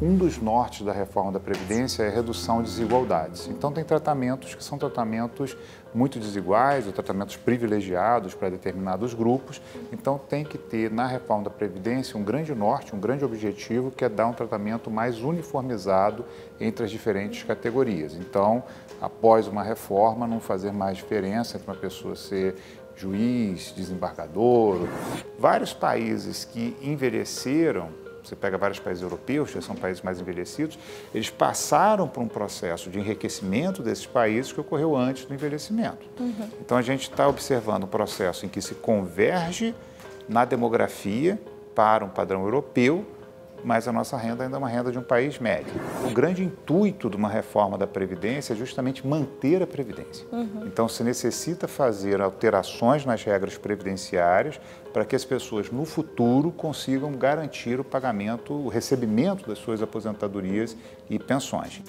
um dos nortes da reforma da Previdência é a redução de desigualdades. Então, tem tratamentos que são tratamentos muito desiguais, ou tratamentos privilegiados para determinados grupos. Então, tem que ter na reforma da Previdência um grande norte, um grande objetivo, que é dar um tratamento mais uniformizado entre as diferentes categorias. Então, após uma reforma, não fazer mais diferença entre uma pessoa ser juiz, desembargador. Vários países que envelheceram você pega vários países europeus, que são países mais envelhecidos, eles passaram por um processo de enriquecimento desses países que ocorreu antes do envelhecimento. Uhum. Então a gente está observando um processo em que se converge na demografia para um padrão europeu, mas a nossa renda ainda é uma renda de um país médio. O grande intuito de uma reforma da Previdência é justamente manter a Previdência. Uhum. Então, se necessita fazer alterações nas regras previdenciárias para que as pessoas no futuro consigam garantir o pagamento, o recebimento das suas aposentadorias e pensões.